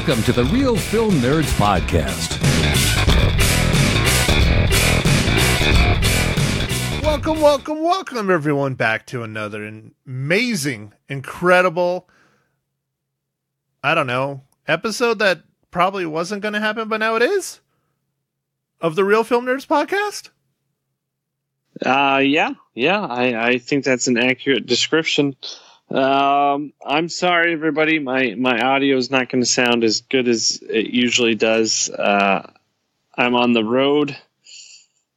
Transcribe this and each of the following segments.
Welcome to the Reel Film Nerds Podcast. Welcome, welcome, welcome, everyone, back to another amazing, incredible, I don't know, episode that probably wasn't going to happen, but now it is of the Reel Film Nerds Podcast. Uh, yeah, yeah, I, I think that's an accurate description. Um, I'm sorry, everybody. My my audio is not going to sound as good as it usually does. Uh, I'm on the road.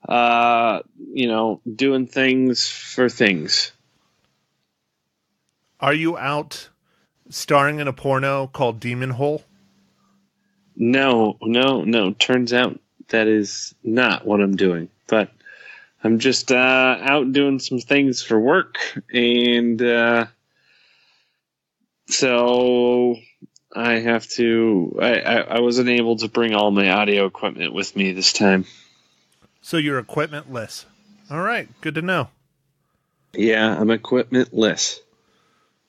Uh, you know, doing things for things. Are you out starring in a porno called Demon Hole? No, no, no. Turns out that is not what I'm doing. But I'm just uh, out doing some things for work, and uh, so I have to. I, I, I wasn't able to bring all my audio equipment with me this time. So you're equipmentless. All right, good to know. Yeah, I'm equipmentless.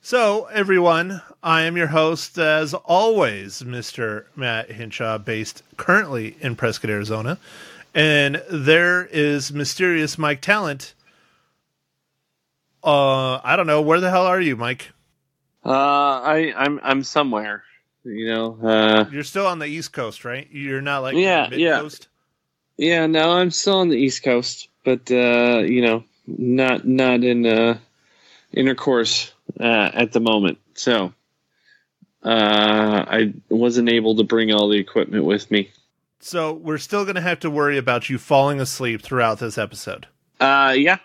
So, everyone, I am your host, as always, Mr. Matt Hinshaw, based currently in Prescott, Arizona. And there is mysterious Mike Talent. Uh, I don't know. Where the hell are you, Mike? Uh, I I'm I'm somewhere. You know. Uh, You're still on the East Coast, right? You're not like Yeah, mid yeah. coast. yeah, no, I'm still on the East Coast, but uh, you know, not not in uh, intercourse uh, at the moment. So uh, I wasn't able to bring all the equipment with me. So we're still going to have to worry about you falling asleep throughout this episode. Uh, yeah,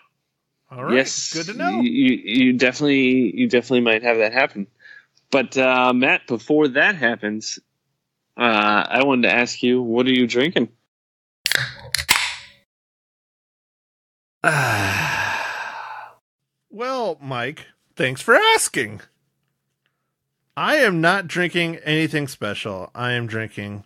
All right. yes, Good to know. You, you definitely you definitely might have that happen. But uh, Matt, before that happens, uh, I wanted to ask you, what are you drinking? Well, Mike, thanks for asking. I am not drinking anything special. I am drinking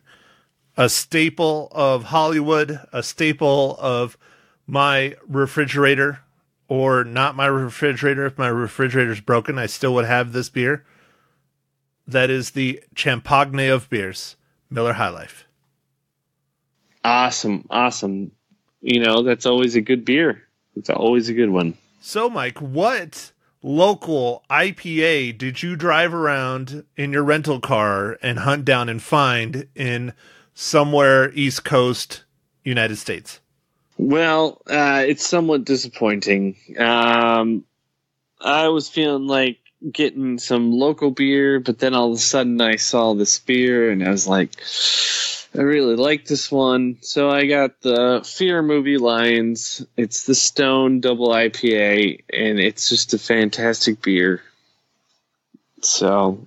a staple of Hollywood, a staple of my refrigerator, or not my refrigerator. If my refrigerator's broken, I still would have this beer. That is the Champagne of beers, Miller High Life. Awesome, awesome. You know, that's always a good beer. It's always a good one. So, Mike, what local IPA did you drive around in your rental car and hunt down and find in somewhere East Coast, United States? Well, uh, it's somewhat disappointing. Um, I was feeling like getting some local beer, but then all of a sudden I saw this beer and I was like, I really like this one. So I got the Fear Movie Lions. It's the Stone Double IPA, and it's just a fantastic beer. So,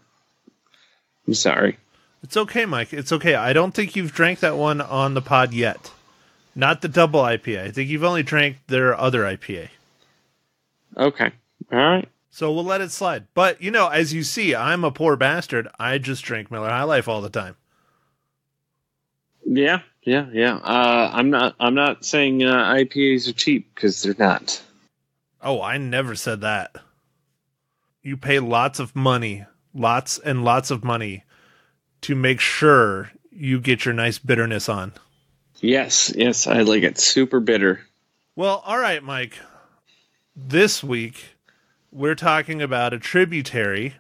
I'm sorry. It's okay, Mike. It's okay. I don't think you've drank that one on the pod yet. Not the double IPA. I think you've only drank their other IPA. Okay. All right. So we'll let it slide. But, you know, as you see, I'm a poor bastard. I just drink Miller High Life all the time. Yeah, yeah, yeah. Uh, I'm not. I'm not saying uh, IPAs are cheap because they're not. Oh, I never said that. You pay lots of money, lots and lots of money to make sure you get your nice bitterness on. Yes, yes. I like it super bitter. Well, all right, Mike. This week, we're talking about a tributary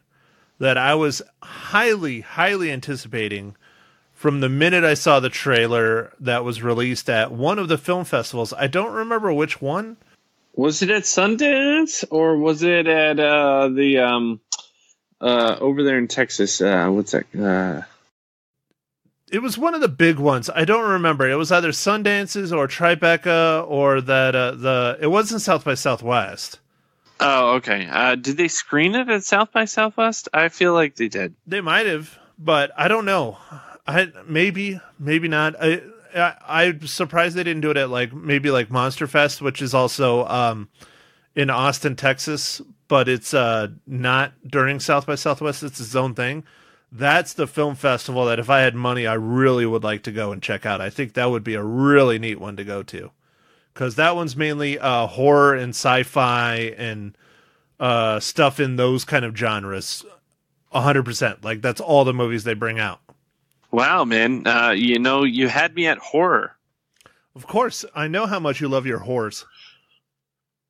that I was highly, highly anticipating from the minute I saw the trailer that was released at one of the film festivals. I don't remember which one. Was it at Sundance or was it at uh, the um, uh, over there in Texas? Uh, what's that? It was one of the big ones. I don't remember. It was either Sundances or Tribeca or that uh, the. It wasn't South by Southwest. oh, okay. Uh, did they screen it at South by Southwest? I feel like they did. They might have, but I don't know. I maybe maybe not. I, I I'm surprised they didn't do it at like maybe like Monster Fest, which is also um in Austin, Texas, but it's uh not during South by Southwest. It's its own thing. That's the film festival that if I had money, I really would like to go and check out. I think that would be a really neat one to go to. Cause that one's mainly uh horror and sci-fi and uh stuff in those kind of genres. A hundred percent. Like that's all the movies they bring out. Wow, man. Uh, you know, you had me at horror. Of course, I know how much you love your whores.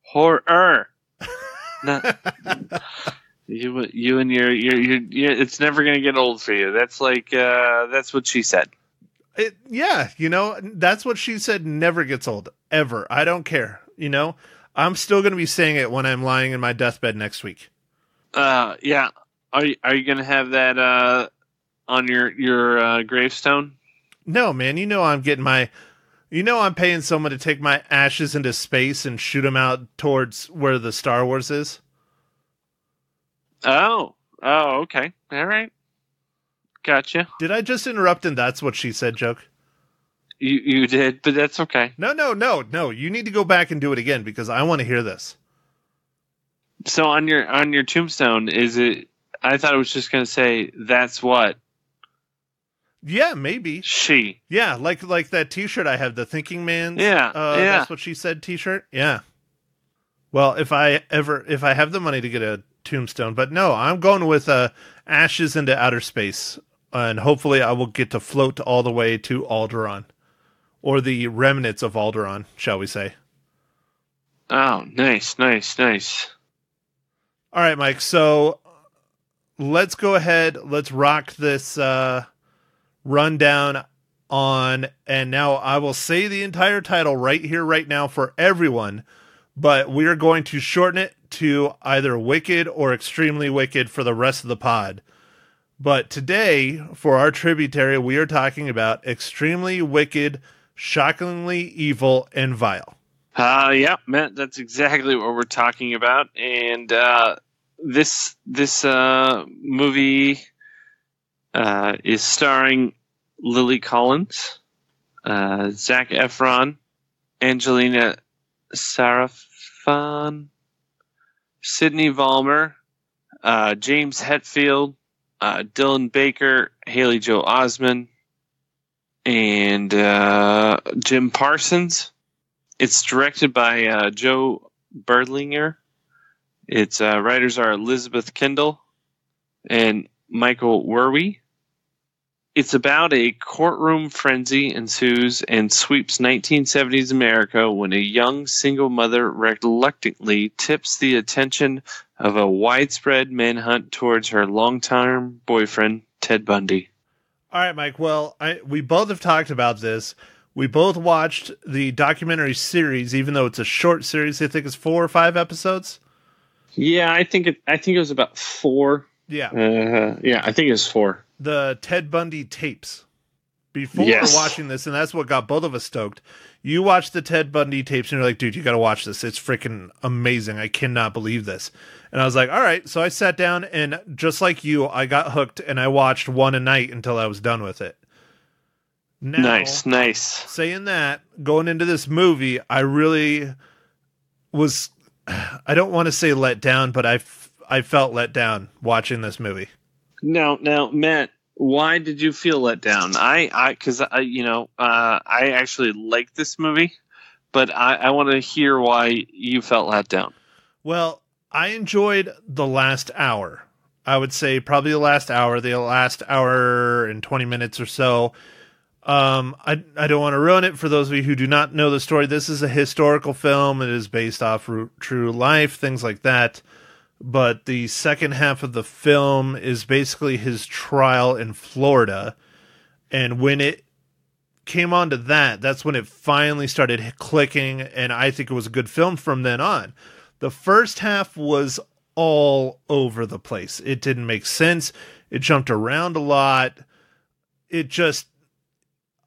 Horror. Not you. You and your, your your your. It's never gonna get old for you. That's like uh, that's what she said. It, yeah, you know, that's what she said never gets old, ever. I don't care. You know, I'm still going to be saying it when I'm lying in my deathbed next week. Uh, yeah. Are you, are you gonna have that uh on your your uh, gravestone? No, man, you know I'm getting my you know I'm paying someone to take my ashes into space and shoot them out towards where the Star Wars is. Oh, oh, okay, all right, gotcha. Did I just interrupt and that's what she said joke? You you did, but that's okay. No, no, no, no. You need to go back and do it again because I want to hear this. So on your on your tombstone, is it? I thought it was just gonna say that's what Yeah, maybe. she. Yeah, like like that T-shirt I have, the Thinking Man. Yeah, uh, yeah. That's what she said. T-shirt. Yeah. Well, if I ever if I have the money to get a tombstone, but no, I'm going with uh, ashes into outer space, and hopefully I will get to float all the way to Alderaan, or the remnants of Alderaan, shall we say? Oh, nice, nice, nice. All right, Mike. So let's go ahead. Let's rock this uh, rundown on. And now I will say the entire title right here, right now for everyone. But we are going to shorten it to either Wicked or Extremely Wicked for the rest of the pod. But today, for our tributary, we are talking about Extremely Wicked, Shockingly Evil, and Vile. Uh, yeah, Matt, that's exactly what we're talking about. And uh, this this uh, movie uh, is starring Lily Collins, uh, Zac Efron, Angelina Sarafyan, Sydney Vollmer, uh, James Hetfield, uh, Dylan Baker, Haley Joel Osment, and uh, Jim Parsons. It's directed by uh, Joe Berlinger. Its uh, writers are Elizabeth Kendall and Michael Werwie. It's about a courtroom frenzy ensues and sweeps 1970s America when a young single mother reluctantly tips the attention of a widespread manhunt towards her longtime boyfriend, Ted Bundy. All right, Mike. Well, I, we both have talked about this. We both watched the documentary series, even though it's a short series. I think it's four or five episodes. Yeah, I think it. I think it was about four. Yeah, Uh, yeah, I think it was four. The Ted Bundy tapes. Before Yes. watching this, and that's what got both of us stoked. You watched the Ted Bundy tapes, and you're like, "Dude, you got to watch this. It's freaking amazing. I cannot believe this." And I was like, "All right." So I sat down, and just like you, I got hooked, and I watched one a night until I was done with it. Now, Nice, nice. saying that going into this movie i really was i don't want to say let down but i f- i felt let down watching this movie Now, now, Matt, why did you feel let down? I, I, because I, you know, uh, I actually like this movie, but I, I want to hear why you felt let down. well i enjoyed the last hour. I would say probably the last hour the last hour and 20 minutes or so. Um i i don't want to ruin it for those of you who do not know the story. This is a historical film. It is based off true life things like that but the second half of the film is basically his trial in Florida. And when it came on to that, that's when it finally started clicking. And I think it was a good film from then on. The first half was all over the place. It didn't make sense. It jumped around a lot. It just,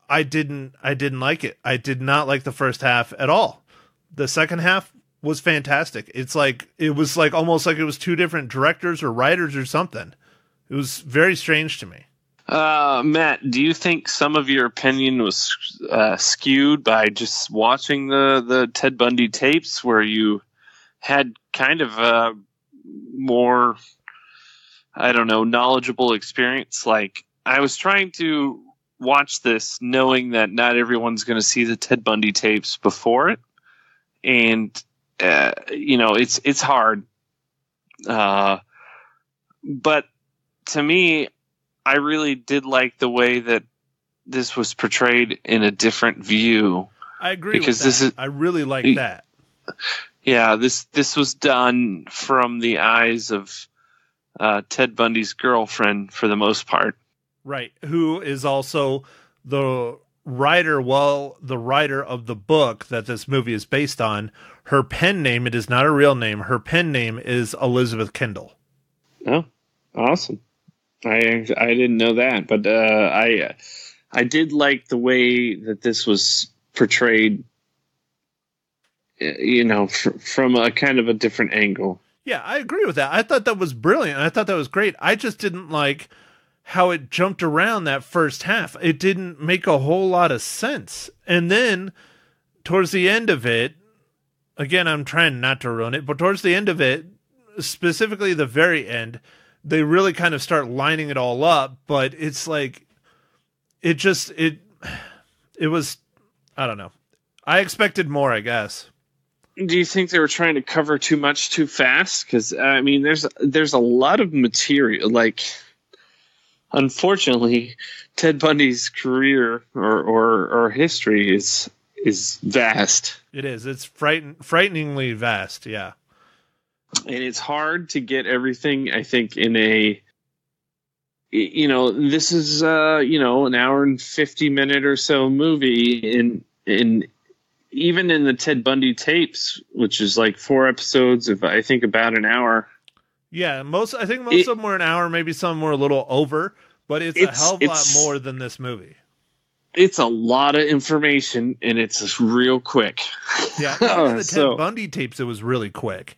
I didn't, I didn't like it. I did not like the first half at all. The second half was fantastic. It's like it was like almost like it was two different directors or writers or something. It was very strange to me. Uh, Matt, do you think some of your opinion was uh, skewed by just watching the the Ted Bundy tapes, where you had kind of a more, I don't know, knowledgeable experience? Like I was trying to watch this, knowing that not everyone's going to see the Ted Bundy tapes before it, and uh, you know, it's it's hard. Uh, but to me, I really did like the way that this was portrayed in a different view. I agree Because this is I really like y- that. Yeah, this this was done from the eyes of uh, Ted Bundy's girlfriend for the most part. Right. Who is also the writer, well, the writer of the book that this movie is based on. Her pen name, it is not a real name. Her pen name is Elizabeth Kendall. Oh, awesome! I I didn't know that, but uh, I I did like the way that this was portrayed. uh, You know, fr- from a kind of a different angle. Yeah, I agree with that. I thought that was brilliant. I thought that was great. I just didn't like how it jumped around that first half. It didn't make a whole lot of sense. And then towards the end of it, again, I'm trying not to ruin it, but towards the end of it, specifically the very end, they really kind of start lining it all up, but it's like it just it it was I don't know. I expected more, I guess. Do you think they were trying to cover too much too fast? Because uh, I mean, there's there's a lot of material. Like, unfortunately, Ted Bundy's career or or, or history is is vast, It is. It's frighten frighteningly vast, yeah. and it's hard to get everything. I think in a you know this is uh you know an hour and 50 minute or so movie in in even in the ted bundy tapes which is like four episodes of i think about an hour Yeah, most I think most It- of them were an hour, maybe some were a little over, but it's, a hell of a lot more than this movie. It's a lot of information and it's real quick. Yeah, even in the Ted So- Bundy tapes, it was really quick.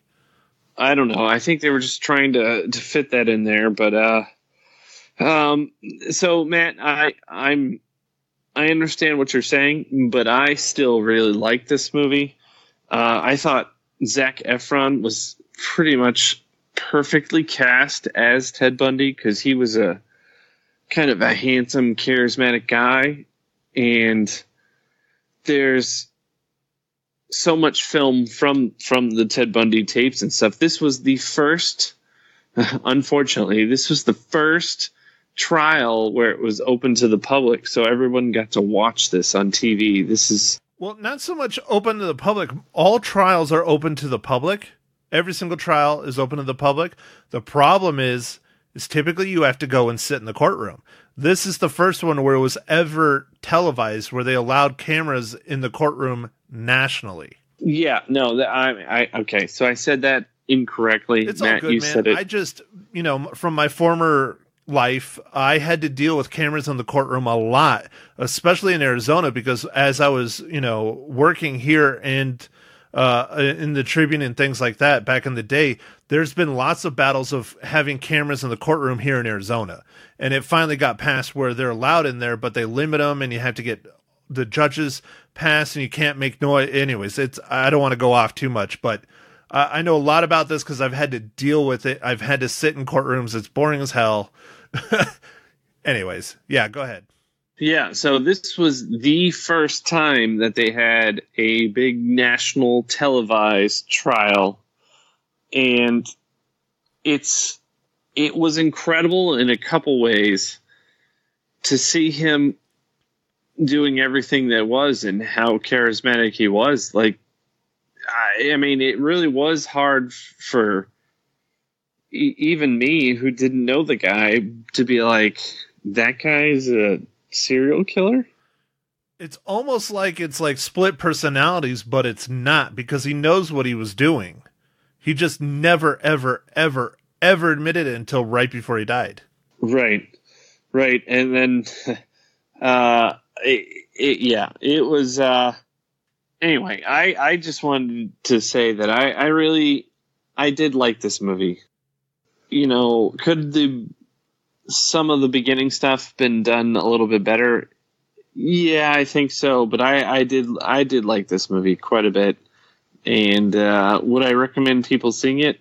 i don't know. I think they were just trying to to fit that in there but uh um so matt i i'm i understand what you're saying but i still really like this movie. Uh i thought zac efron was pretty much perfectly cast as ted bundy because he was a kind of a handsome charismatic guy and there's so much film from from the Ted Bundy tapes and stuff. This was the first unfortunately, this was the first trial where it was open to the public, so everyone got to watch this on TV. This is Well, not so much open to the public. All trials are open to the public. Every single trial is open to the public. The problem is, is typically you have to go and sit in the courtroom. This is the first one where it was ever televised, where they allowed cameras in the courtroom nationally. yeah, no, I, I okay. So I said that incorrectly. It's Matt, all good, you man. said it. I just, you know, from my former life, I had to deal with cameras in the courtroom a lot, especially in Arizona, because as I was, you know, working here and uh, in the Tribune and things like that back in the day, there's been lots of battles of having cameras in the courtroom here in Arizona. And it finally got passed where they're allowed in there, but they limit them and you have to get the judges pass and you can't make noise. Anyways, it's, I don't want to go off too much, but I know a lot about this because I've had to deal with it. I've had to sit in courtrooms. It's boring as hell. Anyways, yeah, go ahead. Yeah, so this was the first time that they had a big national televised trial. And it's it was incredible in a couple ways to see him doing everything that was and how charismatic he was. Like I, I mean it really was hard for e- even me who didn't know the guy to be like that guy's a serial killer It's almost like it's like split personalities, but it's not because he knows what he was doing. He just never, ever, ever, ever admitted it until right before he died. right right and then uh it, it, yeah it was uh anyway i i just wanted to say that i i really i did like this movie you know could the some of the beginning stuff been done a little bit better yeah i think so but i i did i did like this movie quite a bit and uh would i recommend people seeing it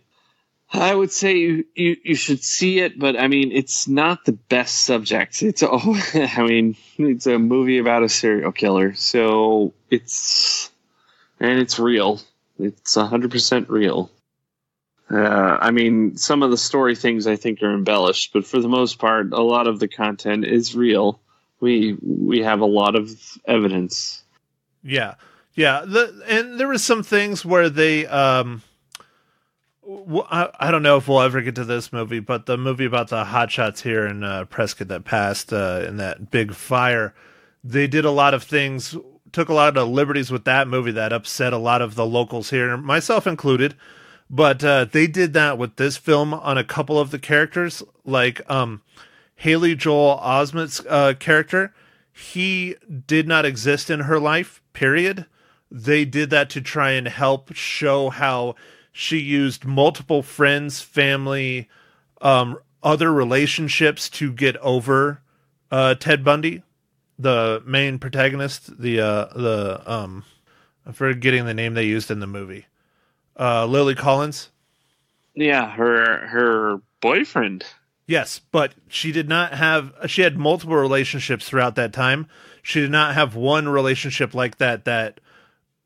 I would say you, you, you should see it, but I mean, it's not the best subject. It's oh, I mean, it's a movie about a serial killer, so it's and it's real. It's hundred percent real. Uh, I mean, some of the story things I think are embellished, but for the most part, a lot of the content is real. We we have a lot of evidence. Yeah, yeah. The and there were some things where they. Um, w- I, I don't know if we'll ever get to this movie, but the movie about the hotshots here in uh, Prescott that passed uh, in that big fire, they did a lot of things, took a lot of liberties with that movie that upset a lot of the locals here, myself included. But uh, they did that with this film on a couple of the characters, like um, Haley Joel Osment's uh, character. He did not exist in her life. Period. They did that to try and help show how she used multiple friends, family, um, other relationships to get over uh, Ted Bundy, the main protagonist. The uh, the um, I'm forgetting the name they used in the movie. Uh, Lily Collins. Yeah, her her boyfriend. Yes, but she did not have. She had multiple relationships throughout that time. She did not have one relationship like that that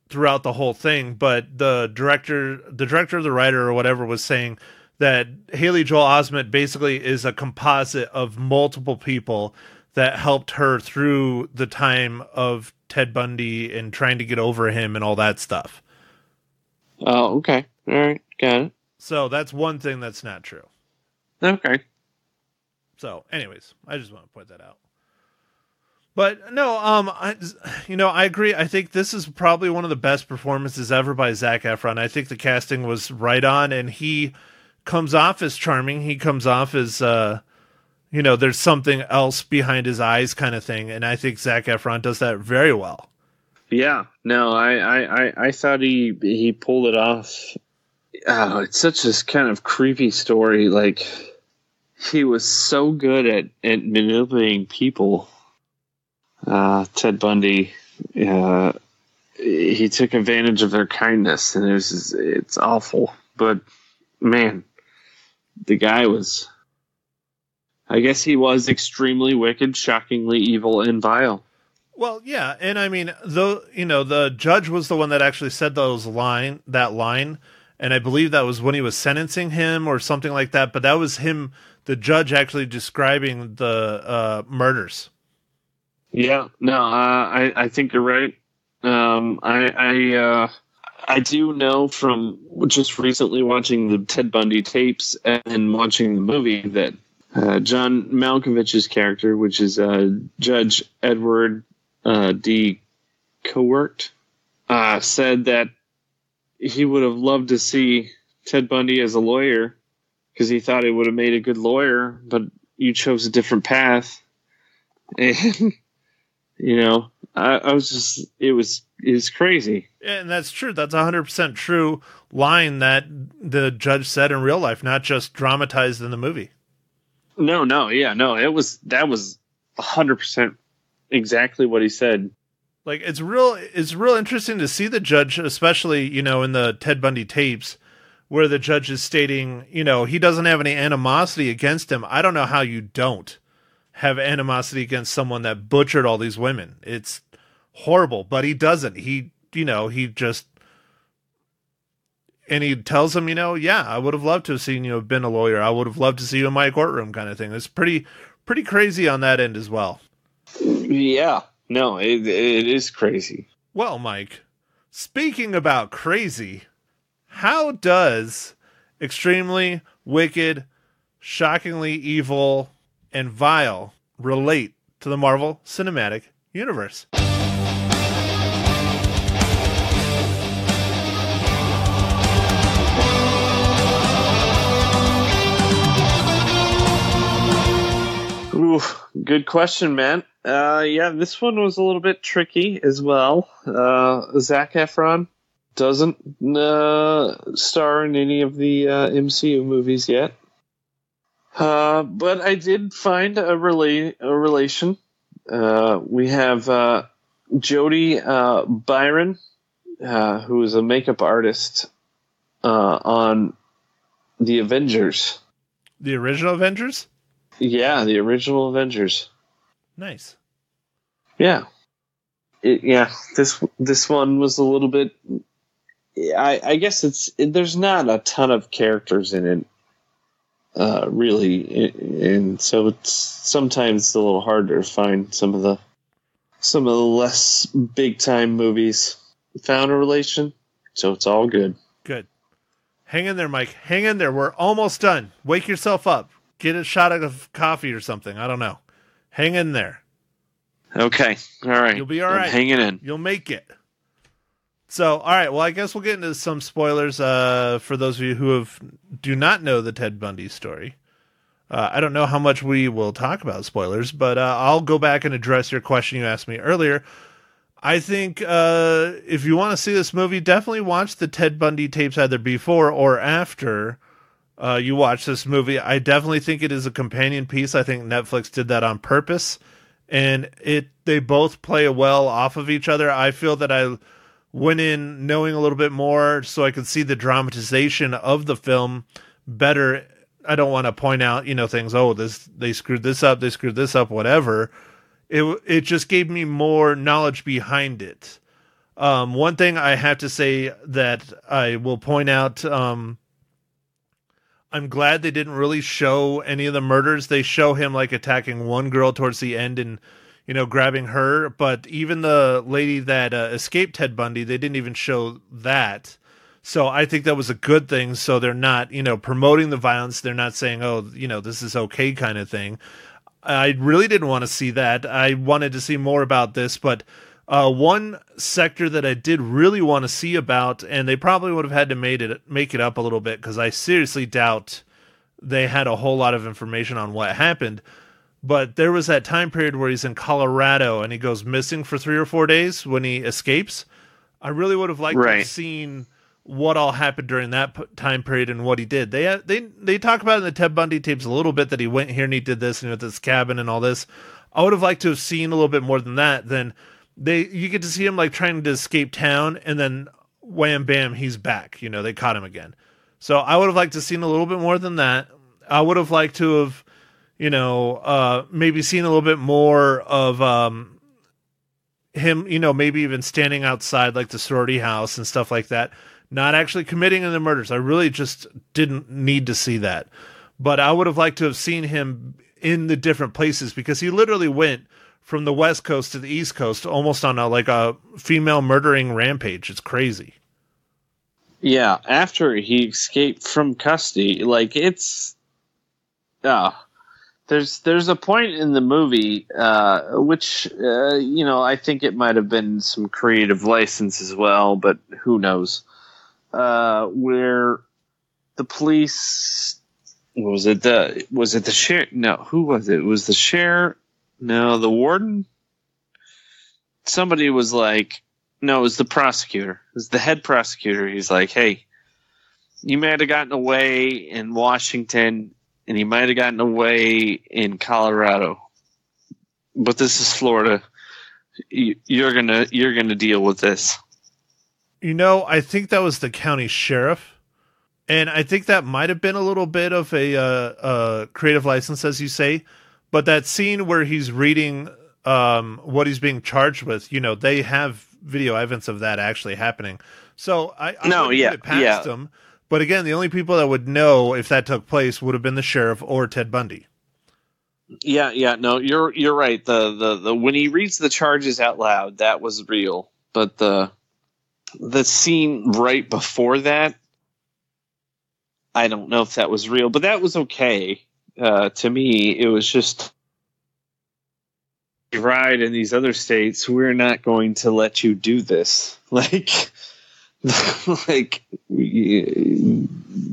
throughout the whole thing. But the director, the director, of the writer, or whatever, was saying that Haley Joel Osment basically is a composite of multiple people that helped her through the time of Ted Bundy and trying to get over him and all that stuff. Oh, okay. All right, got it. So that's one thing that's not true. Okay. So, anyways, I just want to point that out. But no, um, I, you know, I agree. I think this is probably one of the best performances ever by Zac Efron. I think the casting was right on, and he comes off as charming. He comes off as, uh, you know, there's something else behind his eyes, kind of thing. And I think Zac Efron does that very well. Yeah. No, I I I, I thought he he pulled it off. Oh, it's such a kind of creepy story. Like he was so good at at manipulating people. Uh, Ted Bundy. Uh, he took advantage of their kindness, and it was it's awful. But man, the guy was. I guess he was extremely wicked, shockingly evil, and vile. Well, yeah, and I mean, though you know, the judge was the one that actually said those line that line, and I believe that was when he was sentencing him or something like that. But that was him, the judge, actually describing the uh, murders. Yeah, no, uh, I I think you're right. Um, I I uh, I do know from just recently watching the Ted Bundy tapes and watching the movie that uh, John Malkovich's character, which is uh, Judge Edward uh, D. Cowart, uh, said that he would have loved to see Ted Bundy as a lawyer because he thought he would have made a good lawyer, but you chose a different path. And, you know, I, I was just, it was, it was crazy. And that's true. That's a hundred percent true line that the judge said in real life, not just dramatized in the movie. No, no, yeah, no, it was, that was a hundred percent exactly what he said. Like it's real it's real interesting to see the judge, especially, you know, in the Ted Bundy tapes, where the judge is stating, you know, he doesn't have any animosity against him. I don't know how you don't have animosity against someone that butchered all these women. It's horrible, but he doesn't. He you know, he just and he tells him, you know, yeah, I would have loved to have seen you have been a lawyer. I would have loved to see you in my courtroom kind of thing. It's pretty pretty crazy on that end as well. Yeah, no, it, it is crazy. Well, Mike, speaking about crazy, how does extremely wicked, shockingly evil, and vile relate to the Marvel Cinematic Universe? Good question, man. Uh, yeah, this one was a little bit tricky as well. Uh, Zac Efron doesn't uh, star in any of the uh, MCU movies yet. Uh, but I did find a, a relation. Uh, we have uh, Jodie uh, Byron, uh, who is a makeup artist uh, on the Avengers. The original Avengers? Yeah, the original Avengers. Nice. Yeah. It, yeah, this this one was a little bit I, I guess it's there's not a ton of characters in it, uh, really, and so it's sometimes it's a little harder to find some of the some of the less big time movies found a relation. So it's all good. Good. Hang in there, Mike. Hang in there. We're almost done. Wake yourself up. Get a shot of coffee or something. I don't know. Hang in there. Okay. All right. You'll be all right. Hanging in. You'll make it. So, all right. Well, I guess we'll get into some spoilers uh, for those of you who have do not know the Ted Bundy story. Uh, I don't know how much we will talk about spoilers, but uh, I'll go back and address your question you asked me earlier. I think uh, if you want to see this movie, definitely watch the Ted Bundy tapes either before or after uh, you watch this movie. I definitely think it is a companion piece. I think Netflix did that on purpose, and it they both play well off of each other. I feel that I went in knowing a little bit more so I could see the dramatization of the film better. I don't want to point out, you know, things, oh, this they screwed this up, they screwed this up, whatever. It it just gave me more knowledge behind it. Um, one thing I have to say that I will point out, um, I'm glad they didn't really show any of the murders. They show him like attacking one girl towards the end and you know, grabbing her. But even the lady that uh, escaped Ted Bundy, they didn't even show that. So I think that was a good thing. So they're not, you know, promoting the violence. They're not saying, oh, you know, this is okay kind of thing. I really didn't want to see that. I wanted to see more about this, but uh, one sector that I did really want to see about, and they probably would have had to made it make it up a little bit because I seriously doubt they had a whole lot of information on what happened but there was that time period where he's in Colorado and he goes missing for three or four days when he escapes. I really would have liked to have seen what all happened during that p- time period and what he did. They they they talk about in the Ted Bundy tapes a little bit that he went here and he did this and with this cabin and all this. I would have liked to have seen a little bit more than that. Then they you get to see him like trying to escape town and then wham bam he's back. You know they caught him again. So I would have liked to seen a little bit more than that. I would have liked to have you know, uh, maybe seen a little bit more of um, him, you know, maybe even standing outside like the sorority house and stuff like that, not actually committing the murders. I really just didn't need to see that. But I would have liked to have seen him in the different places because he literally went from the west coast to the east coast almost on a like a female murdering rampage. It's crazy. Yeah, after he escaped from custody, like it's uh there's there's a point in the movie uh which uh you know, I think it might have been some creative license as well, but who knows. Uh where the police was it the was it the sheriff no, who was it? It was the sheriff no, the warden somebody was like no, it was the prosecutor. It was the head prosecutor. He's like, "Hey, you might have gotten away in Washington, and you might have gotten away in Colorado, but this is Florida. You- You're gonna you're gonna deal with this." You know, I think that was the county sheriff, and I think that might have been a little bit of a uh, uh, creative license, as you say. But that scene where he's reading um, what he's being charged with, you know, they have video evidence of that actually happening. So I, I No, yeah, past yeah. them. But again, the only people that would know if that took place would have been the sheriff or Ted Bundy. Yeah, yeah, no, you're you're right. The the, the when he reads the charges out loud, that was real. But the the scene right before that, I don't know if that was real, but that was okay. Uh, to me, it was just ride in these other states. We're not going to let you do this. Like, like we,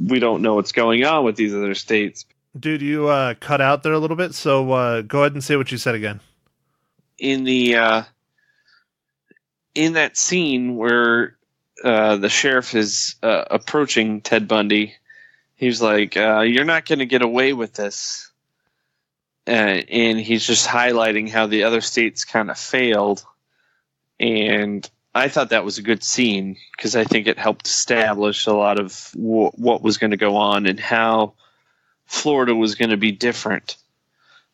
we don't know what's going on with these other states. Dude, you uh, cut out there a little bit, so uh, go ahead and say what you said again. in the uh, in that scene where uh, the sheriff is uh, approaching Ted Bundy, he's like, uh, "You're not going to get away with this," uh, and he's just highlighting how the other states kind of failed. And I thought that was a good scene because I think it helped establish a lot of wh- what was going to go on and how Florida was going to be different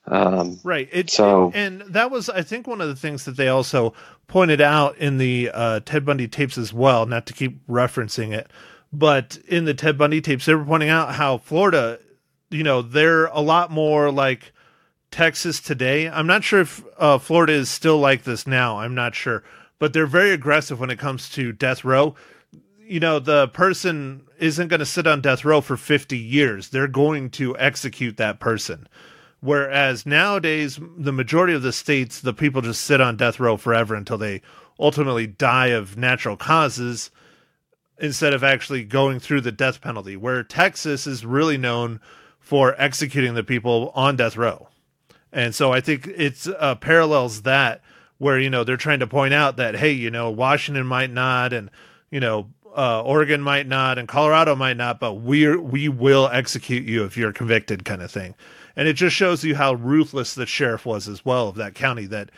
Um, Right. It, So- and that was, I think, one of the things that they also pointed out in the uh, Ted Bundy tapes as well. Not to keep referencing it, but in the Ted Bundy tapes, they were pointing out how Florida, you know, they're a lot more like Texas today. I'm not sure if uh, Florida is still like this now. I'm not sure, but they're very aggressive when it comes to death row. You know, the person isn't going to sit on death row for 50 years. They're going to execute that person. Whereas nowadays, the majority of the states, the people just sit on death row forever until they ultimately die of natural causes instead of actually going through the death penalty. Where Texas is really known for executing the people on death row. And so I think it's uh, parallels that where, you know, they're trying to point out that, hey, you know, Washington might not and, you know, uh, Oregon might not and Colorado might not, but we we will execute you if you're convicted, kind of thing. And it just shows you how ruthless the sheriff was as well of that county. That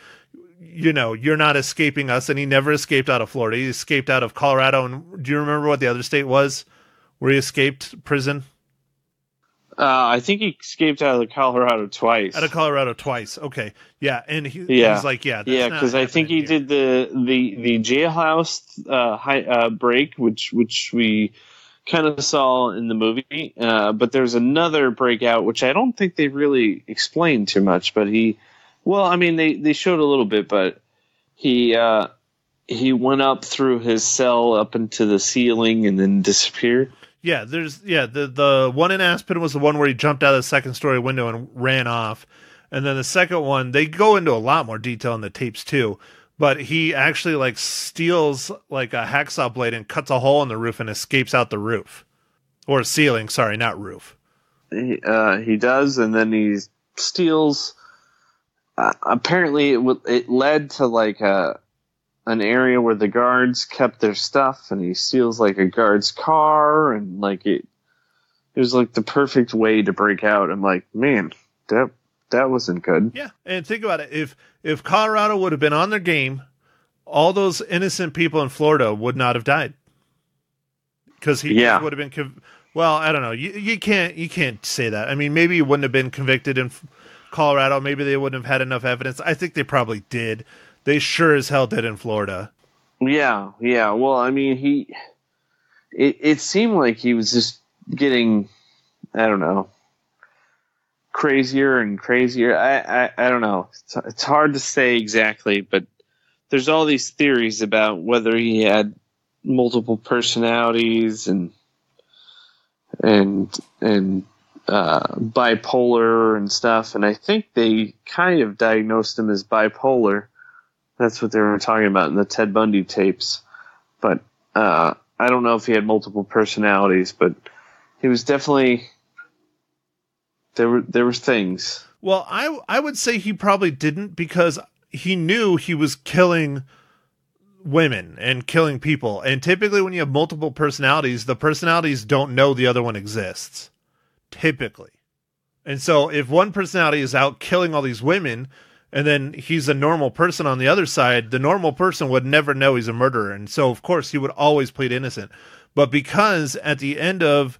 you know you're not escaping us, and he never escaped out of Florida. He escaped out of Colorado. And do you remember what the other state was where he escaped prison? uh, I think he escaped out of Colorado twice. Out of Colorado twice. Okay, yeah, and he, Yeah. he's like, yeah, that's yeah, because I think he here. did the the the jailhouse uh, high, uh, break, which which we kind of saw in the movie. Uh, but there's another breakout, which I don't think they really explained too much. But he, well, I mean, they they showed a little bit, but he uh, he went up through his cell up into the ceiling and then disappeared. Yeah, there's yeah the the one in Aspen was the one where he jumped out of the second story window and ran off, and then the second one they go into a lot more detail in the tapes too. But he actually like steals like a hacksaw blade and cuts a hole in the roof and escapes out the roof or ceiling. Sorry, not roof. He, uh, he does, and then he steals. Uh, apparently, it w- it led to like a an area where the guards kept their stuff, and he steals like a guard's car, and like it. It was like the perfect way to break out. I'm like, man, that that wasn't good. Yeah, and think about it if if Colorado would have been on their game, all those innocent people in Florida would not have died because he Yeah. would have been. Conv- well, I don't know. You you can't you can't say that. I mean, maybe he wouldn't have been convicted in Colorado. Maybe they wouldn't have had enough evidence. I think they probably did. They sure as hell did in Florida. Yeah, yeah. Well, I mean, he. It it seemed like he was just getting, I don't know, crazier and crazier. I I, I don't know. It's, it's hard to say exactly, but there's all these theories about whether he had multiple personalities and and and uh, bipolar and stuff. And I think they kind of diagnosed him as bipolar. That's what they were talking about in the Ted Bundy tapes. But uh, I don't know if he had multiple personalities, but he was definitely there were there were things. Well, I I would say he probably didn't because he knew he was killing women and killing people. And typically when you have multiple personalities, the personalities don't know the other one exists. Typically. And so if one personality is out killing all these women and then he's a normal person on the other side, the normal person would never know he's a murderer. And so of course he would always plead innocent. But because at the end of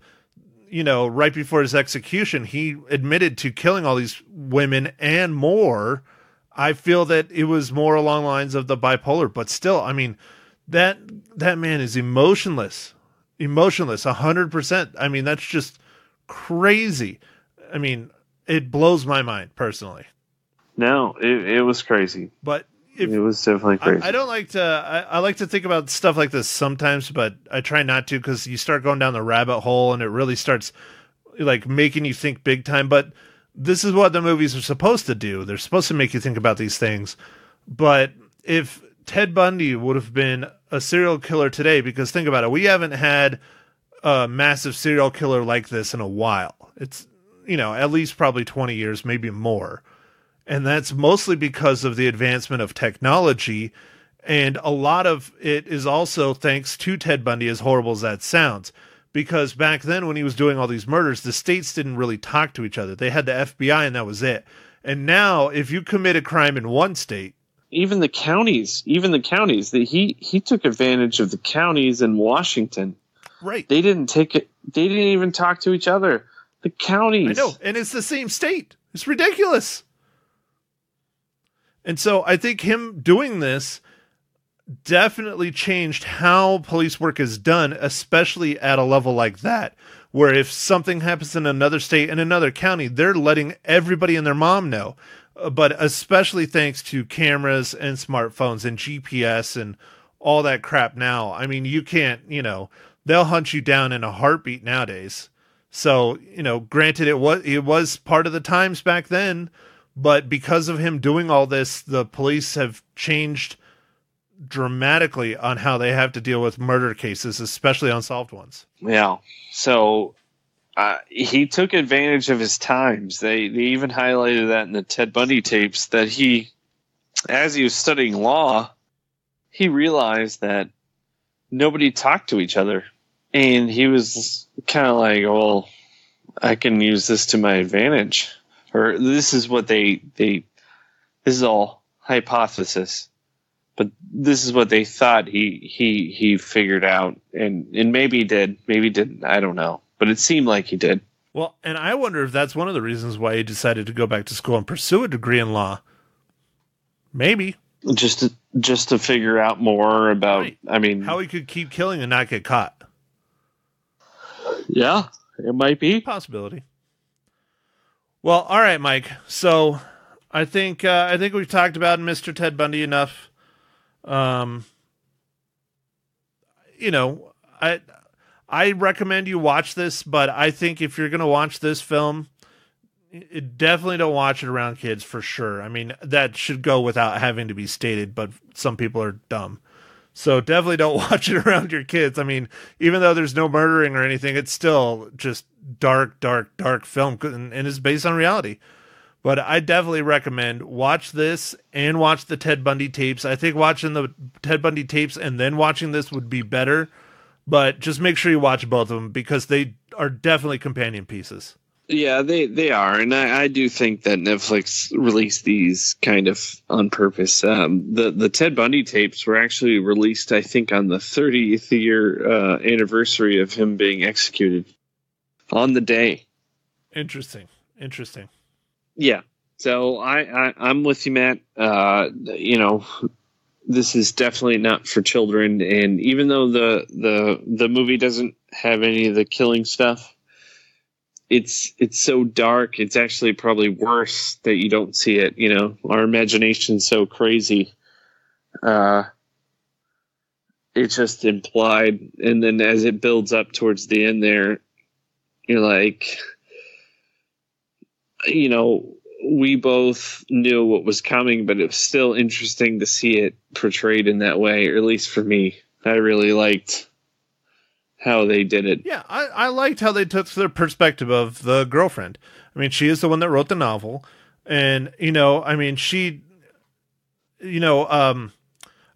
you know, right before his execution, he admitted to killing all these women and more. I feel that it was more along lines of the bipolar, but still, I mean, that that man is emotionless, emotionless, hundred percent. I mean, that's just crazy. I mean, it blows my mind personally. No, it, it was crazy. But if it was definitely crazy. I, I don't like to. I, I like to think about stuff like this sometimes, but I try not to because you start going down the rabbit hole and it really starts like making you think big time. But this is what the movies are supposed to do. They're supposed to make you think about these things. But if Ted Bundy would have been a serial killer today, because think about it, we haven't had a massive serial killer like this in a while. It's you know at least probably twenty years, maybe more and that's mostly because of the advancement of technology and a lot of it is also thanks to Ted Bundy as horrible as that sounds because back then when he was doing all these murders the states didn't really talk to each other they had the FBI and that was it and now if you commit a crime in one state even the counties, even the counties, that he he took advantage of the counties in Washington. Right They didn't take it. They didn't even talk to each other. The counties. I know and it's the same state it's ridiculous And so I think him doing this definitely changed how police work is done, especially at a level like that, where if something happens in another state in another county, they're letting everybody and their mom know. Uh, But especially thanks to cameras and smartphones and GPS and all that crap now. I mean, you can't, you know, they'll hunt you down in a heartbeat nowadays. So, you know, granted it was it was part of the times back then, but because of him doing all this, the police have changed dramatically on how they have to deal with murder cases, especially unsolved ones. Yeah. So uh, he took advantage of his times. They they even highlighted that in the Ted Bundy tapes that he, as he was studying law, he realized that nobody talked to each other, and he was kind of like, "Well, I can use this to my advantage," or this is what they they. This is all hypothesis but this is what they thought he he he figured out and and maybe he did maybe he didn't i don't know but it seemed like he did Well, and I wonder if that's one of the reasons why he decided to go back to school and pursue a degree in law. Maybe just to just to figure out more about Right. i mean how he could keep killing and not get caught. Yeah it might be Possibility. Well, all right, Mike. So I think uh, I think we've talked about Mr. Ted Bundy enough. Um, you know, I I recommend you watch this, but I think if you're gonna watch this film, it, definitely don't watch it around kids for sure. I mean, that should go without having to be stated, but some people are dumb. So definitely don't watch it around your kids. I mean, even though there's no murdering or anything, it's still just dark, dark, dark film and, and is based on reality. But I definitely recommend watch this and watch the Ted Bundy tapes. I think watching the Ted Bundy tapes and then watching this would be better. But just make sure you watch both of them because they are definitely companion pieces. Yeah they they are and i i do think that netflix released these kind of on purpose um the the ted bundy tapes were actually released i think on the 30th year uh anniversary of him being executed on the day Interesting. Interesting. Yeah. So I, I I'm with you, Matt. Uh, you know, this is definitely not for children, and even though the the the movie doesn't have any of the killing stuff, it's it's so dark. It's actually probably worse that you don't see it. You know, our imagination's so crazy. Uh, it's just implied, and then as it builds up towards the end, there, you're like you know, we both knew what was coming, but it was still interesting to see it portrayed in that way, or at least for me. I really liked how they did it. Yeah, I, I liked how they took the perspective of the girlfriend. I mean, she is the one that wrote the novel. And, you know, I mean, she, you know, um,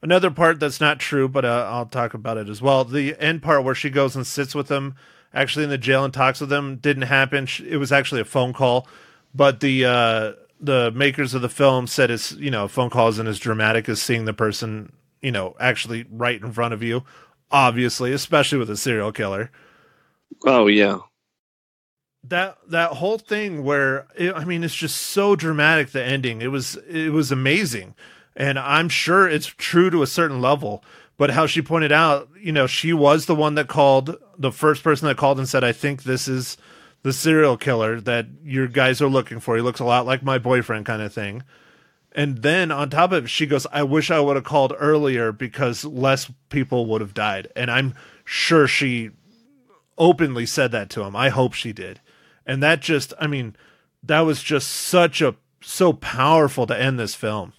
another part that's not true, but uh, I'll talk about it as well. The end part where she goes and sits with him actually in the jail and talks with them, didn't happen. It was actually a phone call, but the, uh, the makers of the film said it's, you know, phone call isn't as dramatic as seeing the person, you know, actually right in front of you. Obviously, especially with a serial killer. Oh yeah, that that whole thing where it, I mean it's just so dramatic the ending. It was it was amazing. And I'm sure it's true to a certain level but how she pointed out you know she was the one that called the first person that called and said I think this is the serial killer that your guys are looking for. He looks a lot like my boyfriend kind of thing and then on top of it she goes I wish I would have called earlier because less people would have died and I'm sure she openly said that to him. I hope she did. And that just, I mean, that was just such a, so powerful to end this film.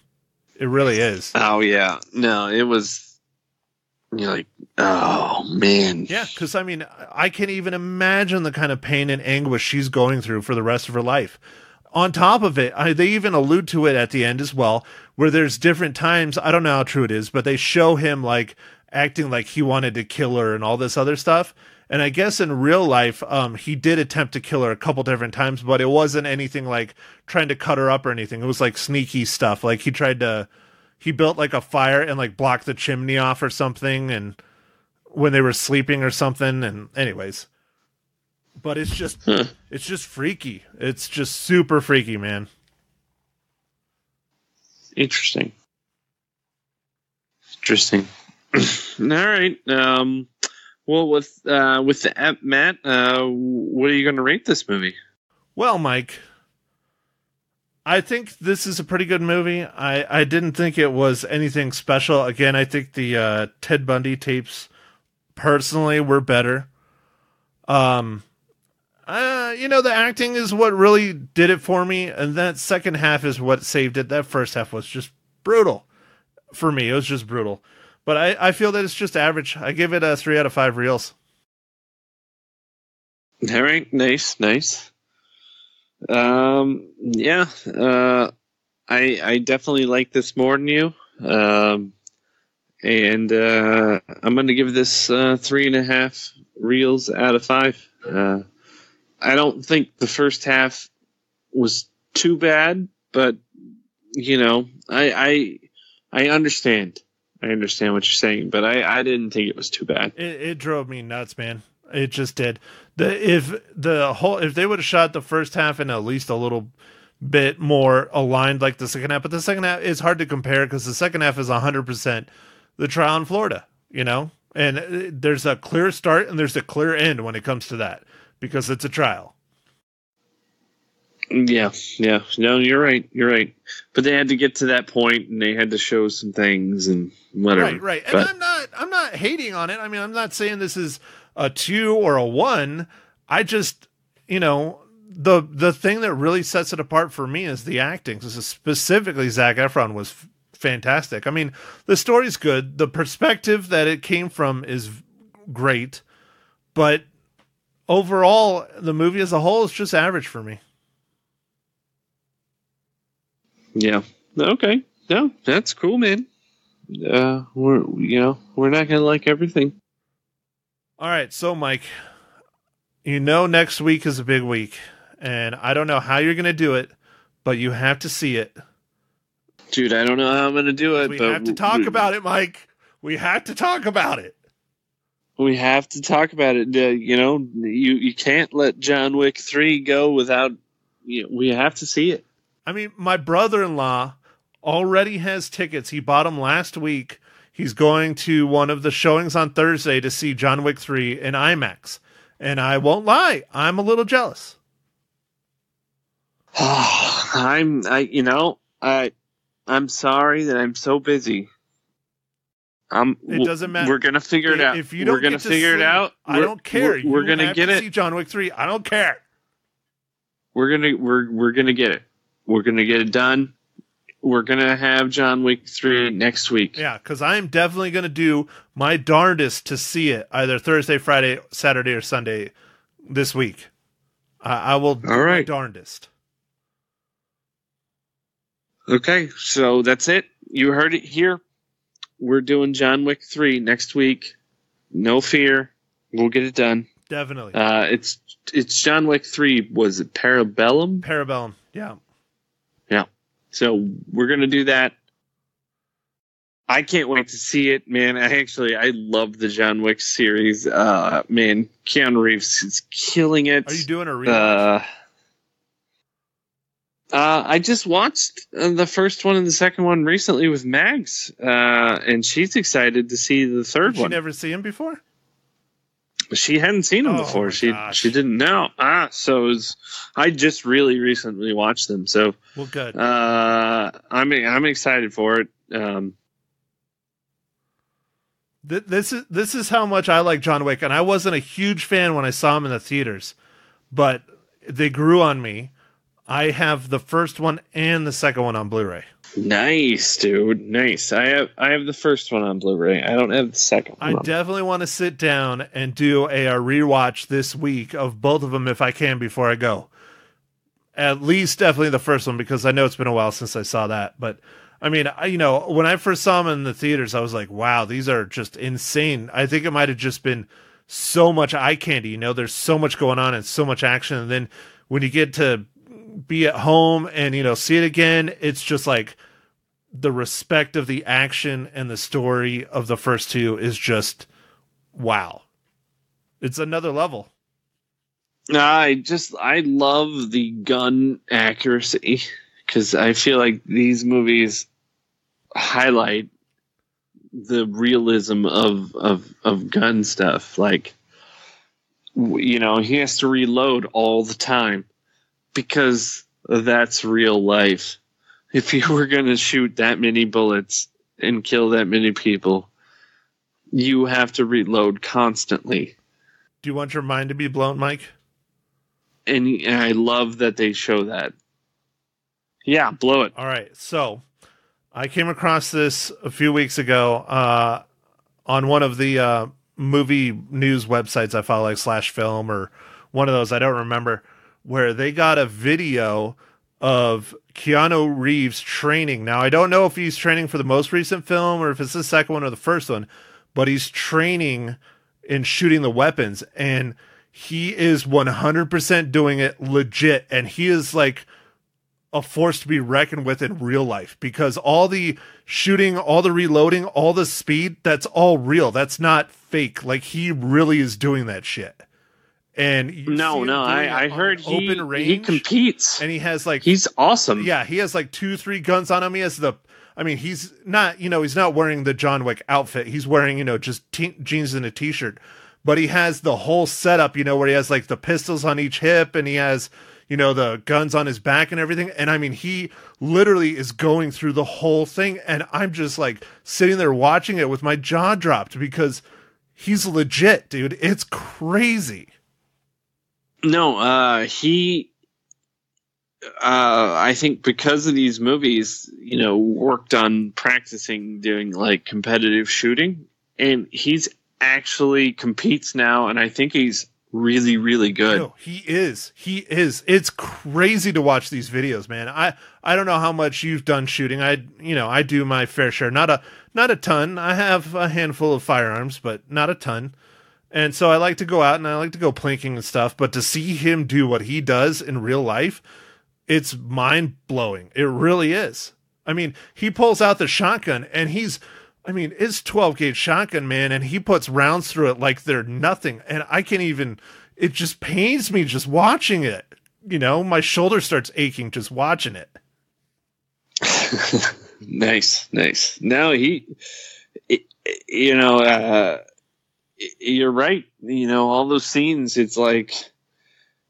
It really is. oh yeah. No, it was. You're like, oh man. Yeah, because I mean, I can't even imagine the kind of pain and anguish she's going through for the rest of her life. On top of it, I, they even allude to it at the end as well, where there's different times. I don't know how true it is, but they show him like acting like he wanted to kill her and all this other stuff. And I guess in real life, um, he did attempt to kill her a couple different times, but it wasn't anything like trying to cut her up or anything. It was like sneaky stuff. Like he tried to, he built like a fire and like blocked the chimney off or something, and when they were sleeping or something. And anyways, but it's just, it's just freaky. It's just super freaky, man. Interesting. Interesting. All right. Um, well, with uh, with the app, Matt, uh, what are you going to rate this movie? Well, Mike, I think this is a pretty good movie. I, I didn't think it was anything special. Again, I think the uh, Ted Bundy tapes personally were better. Um, uh, you know, the acting is what really did it for me, and that second half is what saved it. That first half was just brutal for me. It was just brutal. But I, I feel that it's just average. I give it a three out of five reels. All right, nice, nice. Um, yeah, uh, I I definitely like this more than you. Um, and uh, I'm going to give this uh, three and a half reels out of five. Uh, I don't think the first half was too bad, but you know, I I I understand. I understand what you're saying, but I, I didn't think it was too bad. It, it drove me nuts, man. It just did. The if the whole if they would have shot the first half in at least a little bit more aligned like the second half, but the second half is hard to compare because the second half is hundred percent the trial in Florida, you know, and uh, there's a clear start and there's a clear end when it comes to that because it's a trial. Yeah, yeah. No, you're right. You're right. But they had to get to that point, and they had to show some things and whatever. Right, right. And But- I'm not I'm not hating on it. I mean, I'm not saying this is a two or a one. I just, you know, the the thing that really sets it apart for me is the acting. This is specifically Zac Efron was f- fantastic. I mean, the story's good. The perspective that it came from is great, but overall, the movie as a whole is just average for me. Yeah. Okay. No, that's cool, man. Uh, we're you know we're not gonna like everything. All right, so Mike, you know next week is a big week, and I don't know how you're going to do it, but you have to see it. Dude, I don't know how I'm gonna do it, We have to talk about it, Mike. We have to talk about it. We have to talk about it. Uh, you know, you you can't let John Wick three go without. You know, we have to see it. I mean, my brother-in-law already has tickets. He bought them last week. He's going to one of the showings on Thursday to see John Wick 3 in IMAX. And I won't lie, I'm a little jealous. I'm I you know I I'm sorry that I'm so busy. I'm. It doesn't matter. We're gonna figure it out. If you don't we're gonna figure it out. I don't care. We're, we're gonna get to it. See John Wick 3. I don't care. We're gonna we're we're gonna get it. We're gonna get it done. We're gonna have John Wick three next week. Yeah, because I'm definitely going to do my darndest to see it either Thursday, Friday, Saturday, or Sunday this week. I, I will do All my darndest. Okay, so that's it. You heard it here. We're doing John Wick three next week. No fear, we'll get it done. Definitely. Uh, it's it's John Wick three. Was it Parabellum? Parabellum. Yeah. Yeah. So we're gonna do that. I can't wait to see it, man. I actually I love the John Wick series. Uh, man, Keanu Reeves is killing it. Are you doing a rewatch? Uh, uh, I just watched uh, the first one and the second one recently with Mags, uh, and she's excited to see the third Did you one. never see him before? she hadn't seen them Oh, before. She gosh. she didn't know. Ah, so was, I just really recently watched them. So Well, good. uh, I'm I'm excited for it. Um, Th- this is this is how much I like John Wick, and I wasn't a huge fan when I saw him in the theaters, but they grew on me. I have the first one and the second one on Blu-ray. nice, dude. Nice. I have I have the first one on Blu-ray. I don't have the second I one. definitely want to sit down and do a, a rewatch this week of both of them if I can before I go. At least definitely the first one because I know it's been a while since I saw that. But I mean, I, you know, when I first saw them in the theaters, I was like, wow, these are just insane. I think it might have just been so much eye candy. You know, there's so much going on and so much action. And then when you get to be at home and, you know, see it again, it's just like the respect of the action and the story of the first two is just wow. It's another level. I just I love the gun accuracy because I feel like these movies highlight the realism of of of gun stuff. Like, you know, he has to reload all the time because that's real life. If you were going to shoot that many bullets and kill that many people, you have to reload constantly. Do you want your mind to be blown, Mike? And, and I love that they show that. Yeah, blow it. All right. So I came across this a few weeks ago uh, on one of the uh, movie news websites I follow, like Slash Film or one of those. I don't remember where they got a video of Keanu Reeves training. Now I don't know if he's training for the most recent film or if it's the second one or the first one, but he's training in shooting the weapons and he is 100% doing it legit and he is like a force to be reckoned with in real life because all the shooting, all the reloading, all the speed, that's all real. That's not fake. Like he really is doing that shit. And No, no, I, I heard he, open range, he competes. and he has like He's awesome. yeah, he has like two, three guns on him. He has the, I mean, he's not, you know, he's not wearing the John Wick outfit. He's wearing, you know, just te- jeans and a t-shirt. But he has the whole setup, you know, where he has like the pistols on each hip and he has, you know, the guns on his back and everything. And I mean, he literally is going through the whole thing. And I'm just like sitting there watching it with my jaw dropped because he's legit, dude. It's crazy. No, uh, he. Uh, I think because of these movies, you know, worked on practicing doing like competitive shooting, and he's actually competes now, and I think he's really, really good. No, he is. He is. It's crazy to watch these videos, man. I I don't know how much you've done shooting. I you know, I do my fair share. Not a not a ton. I have a handful of firearms, but not a ton. And so I like to go out and I like to go plinking and stuff, but to see him do what he does in real life, it's mind-blowing. It really is. I mean, he pulls out the shotgun and he's I mean, it's 12 gauge shotgun, man, and he puts rounds through it like they're nothing. And I can't even, it just pains me just watching it. You know, my shoulder starts aching just watching it. nice, nice. Now he, it, you know, uh, you're right. You know, all those scenes, it's like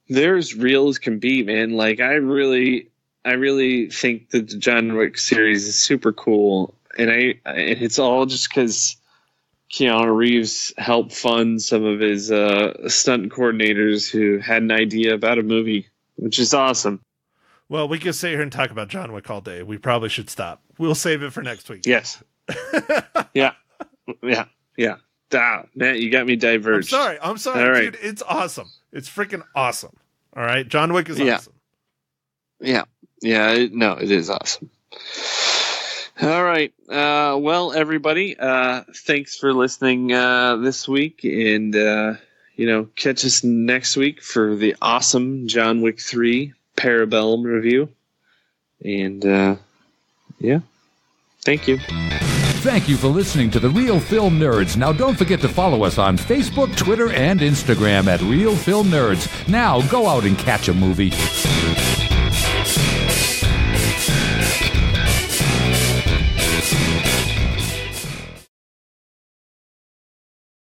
they're as real as can be, man. Like, I really, I really think that the John Wick series is super cool. And I, and it's all just because Keanu Reeves helped fund some of his uh, stunt coordinators who had an idea about a movie, which is awesome. Well, we could sit here and talk about John Wick all day. We probably should stop. We'll save it for next week. Yes. yeah. Yeah. Yeah. Ah, man, you got me diverse. I'm sorry. I'm sorry, All right. dude. It's awesome. It's freaking awesome. All right. John Wick is Yeah. awesome. Yeah. Yeah. It, no, it is awesome. All right. Uh, well, everybody, uh, thanks for listening uh, this week. And, uh, you know, catch us next week for the awesome John Wick 3 Parabellum review. And, uh, yeah. Thank you. Thank you for listening to the Reel Film Nerds. Now, don't forget to follow us on Facebook, Twitter, and Instagram at Reel Film Nerds. Now, go out and catch a movie.